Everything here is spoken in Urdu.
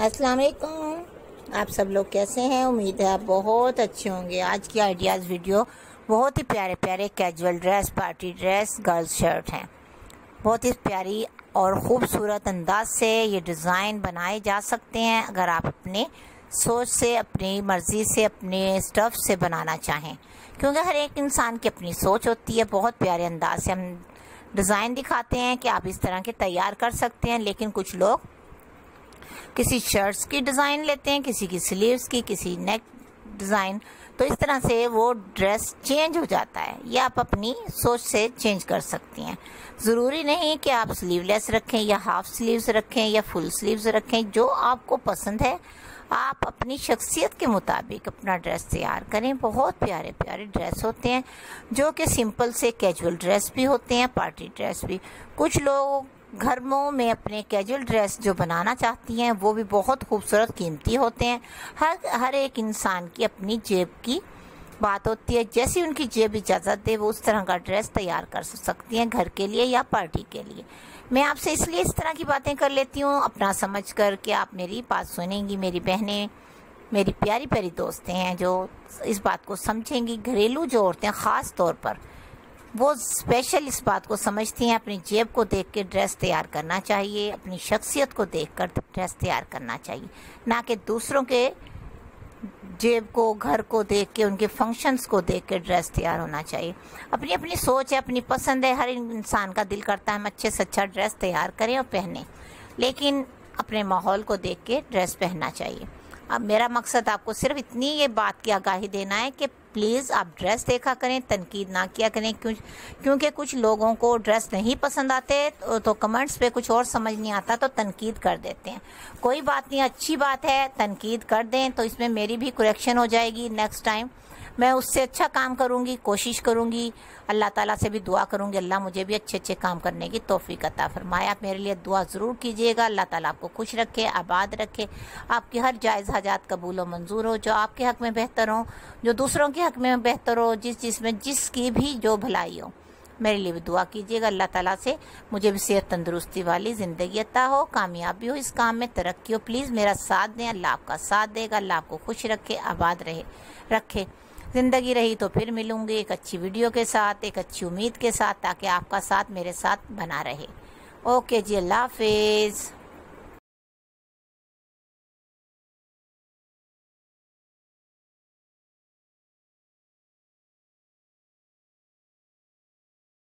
السلام علیکم۔ آپ سب لوگ کیسے ہیں؟ امید ہے آپ بہت اچھے ہوں گے۔ آج کی آئیڈیاز ویڈیو بہت ہی پیارے پیارے casual dress party dress girls shirt ہیں۔ بہت ہی پیاری اور خوبصورت انداز سے یہ ڈیزائن بنائے جا سکتے ہیں اگر آپ اپنے سوچ سے، اپنی مرضی سے، اپنے اسٹف سے بنانا چاہیں۔ کیونکہ ہر ایک انسان کی اپنی سوچ ہوتی ہے، بہت پیارے انداز سے ہم ڈیزائن دکھاتے ہیں کہ آپ اس طرح کے تیار کر سکتے ہیں، لیکن کچھ لوگ کسی شرٹس کی ڈیزائن لیتے ہیں، کسی کی سلیوز کی، کسی نیک ڈیزائن۔ تو اس طرح سے وہ ڈریس چینج ہو جاتا ہے۔ یہ آپ اپنی سوچ سے چینج کر سکتی ہیں۔ ضروری نہیں کہ آپ سلیو لیس رکھیں یا ہاف سلیوز رکھیں یا فل سلیوز رکھیں، جو آپ کو پسند ہے۔ آپ اپنی شخصیت کے مطابق اپنا ڈریس تیار کریں۔ بہت پیارے پیارے ڈریس ہوتے ہیں، جو کہ سمپل سے کیجول ڈریس بھی ہوتے ہیں، پارٹی ڈریس بھی۔ کچھ لوگ گھروں میں اپنے کیجول ڈریس جو بنانا چاہتی ہیں، وہ بھی بہت خوبصورت قیمتی ہوتے ہیں۔ ہر ہر ایک انسان کی اپنی جیب کی بات ہوتی ہے۔ جیسی ان کی جیب اجازت دے، وہ اس طرح کا ڈریس تیار کر سکتی ہیں گھر کے لیے یا پارٹی کے لیے۔ میں آپ سے اس لیے اس طرح کی باتیں کر لیتی ہوں۔ اپنا سمجھ کر کہ آپ میری بات سنیں گی، میری بہنیں، میری پیاری پیاری دوستیں ہیں جو اس بات کو سمجھیں گی۔ گھریلو جو عورتیں، خاص طور پر وہ اسپیشل اس بات کو سمجھتی ہیں، اپنی جیب کو دیکھ کے ڈریس تیار کرنا چاہیے، اپنی شخصیت کو دیکھ کر ڈریس تیار کرنا چاہیے۔ نہ کہ دوسروں کے جیب کو، گھر کو دیکھ کے، ان کے فنکشنز کو دیکھ کے ڈریس تیار ہونا چاہیے۔ اپنی اپنی سوچ ہے، اپنی پسند ہے، ہر انسان کا دل کرتا ہے ہم اچھے سے اچھا ڈریس تیار کریں اور پہنیں۔ لیکن اپنے ماحول کو دیکھ کے ڈریس پہننا چاہیے۔ اب میرا مقصد آپ کو صرف اتنی یہ بات کی آگاہی دینا ہے کہ پلیز آپ ڈریس دیکھا کریں، تنقید نہ کیا کریں۔ کیونکہ کچھ لوگوں کو ڈریس نہیں پسند آتے، تو کمنٹس پہ کچھ اور سمجھ نہیں آتا، تو تنقید کر دیتے ہیں۔ کوئی بات نہیں، اچھی بات ہے، تنقید کر دیں، تو اس میں میری بھی کریکشن ہو جائے گی۔ نیکسٹ ٹائم میں اس سے اچھا کام کروں گی، کوشش کروں گی۔ اللہ تعالیٰ سے بھی دعا کروں گی۔ اللہ مجھے بھی اچھے اچھے کام کرنے کی توفیق عطا فرمائے۔ آپ میرے لیے دعا ضرور کیجیے گا۔ اللہ تعالیٰ آپ کو خوش رکھے، آباد رکھے۔ آپ کی ہر جائز حاجات قبول و منظور ہو، جو آپ کے حق میں بہتر ہوں، جو دوسروں کے حق میں بہتر ہو، جس جس میں جس کی بھی جو بھلائی ہو۔ میرے لیے بھی دعا کیجیے گا، اللہ تعالیٰ سے مجھے بھی صحت تندرستی والی زندگی عطا ہو، کامیابی ہو۔ اس کام میں ترقی ہو، پلیز میرا ساتھ دیں، اللہ آپ کا ساتھ دے گا، اللہ آپ کو خوش رکھے، آباد رہے، رکھے۔ زندگی رہی تو پھر ملوں گی، ایک اچھی ویڈیو کے ساتھ، ایک اچھی امید کے ساتھ، تاکہ آپ کا ساتھ میرے ساتھ بنا رہے۔ اوکے جی اللہ حافظ۔